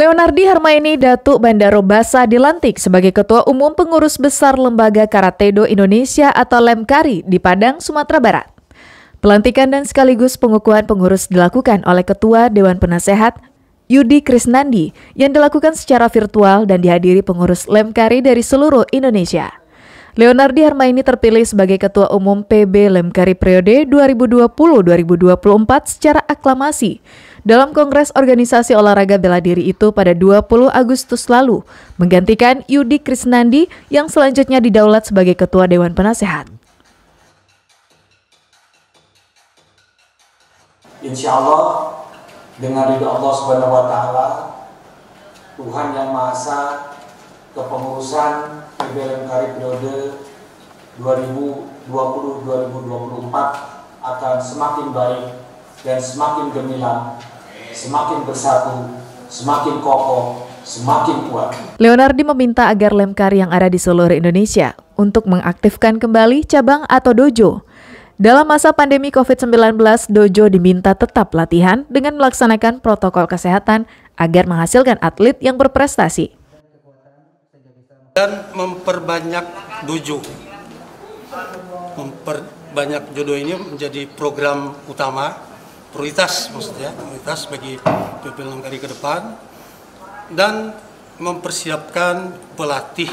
Leonardi Harmaini Datuk Bandaro Basa dilantik sebagai Ketua Umum Pengurus Besar Lembaga Karatedo Indonesia atau Lemkari di Padang, Sumatera Barat. Pelantikan dan sekaligus pengukuhan pengurus dilakukan oleh Ketua Dewan Penasehat Yudi Krisnandi yang dilakukan secara virtual dan dihadiri pengurus Lemkari dari seluruh Indonesia. Leonardi Harmaini terpilih sebagai Ketua Umum PB Lemkari periode 2020-2024 secara aklamasi dalam Kongres Organisasi Olahraga Bela Diri itu pada 20 Agustus lalu, menggantikan Yudi Krisnandi yang selanjutnya didaulat sebagai Ketua Dewan Penasehat. Insya Allah dengan ridho Allah Subhanahu Wa Taala, Tuhan yang Maha Esa, kepengurusan PBLM Kari periode 2020-2024 akan semakin baik dan semakin gemilang semakin bersatu, semakin kokoh, semakin kuat. Leonardi meminta agar Lemkar yang ada di seluruh Indonesia untuk mengaktifkan kembali cabang atau dojo. Dalam masa pandemi COVID-19, dojo diminta tetap latihan dengan melaksanakan protokol kesehatan agar menghasilkan atlet yang berprestasi. Dan memperbanyak dojo. Memperbanyak jodoh ini menjadi program utama prioritas maksudnya prioritas bagi pimpinan kali ke depan. Dan mempersiapkan pelatih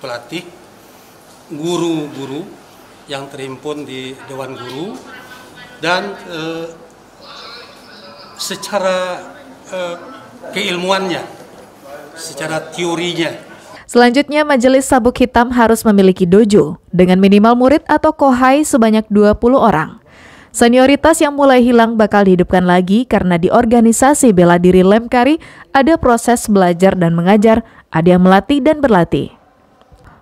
pelatih guru-guru yang terhimpun di dewan guru. Dan eh, secara eh, keilmuannya secara teorinya. Selanjutnya, Majelis Sabuk Hitam harus memiliki dojo dengan minimal murid atau kohai sebanyak 20 orang. Senioritas yang mulai hilang bakal dihidupkan lagi karena di organisasi bela diri Lemkari ada proses belajar dan mengajar, ada yang melatih dan berlatih.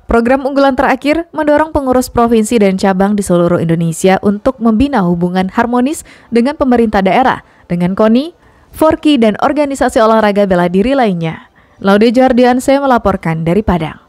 Program unggulan terakhir mendorong pengurus provinsi dan cabang di seluruh Indonesia untuk membina hubungan harmonis dengan pemerintah daerah, dengan KONI, Forki, dan organisasi olahraga bela diri lainnya. Laude Jardian saya melaporkan dari Padang.